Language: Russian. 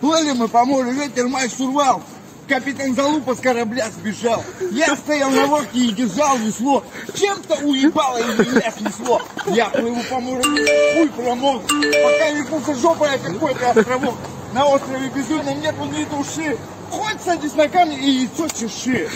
Плыли мы по морю, ветер май штурвал. Капитан Залупа с корабля сбежал. Я стоял на лодке и держал весло. Чем-то уебало и меня снесло. Я плыву по морю, хуй промок. Пока не пуха жопа, я какой-то островок. На острове безумно нету ни души. Хоть садись на камни и яйцо чеши.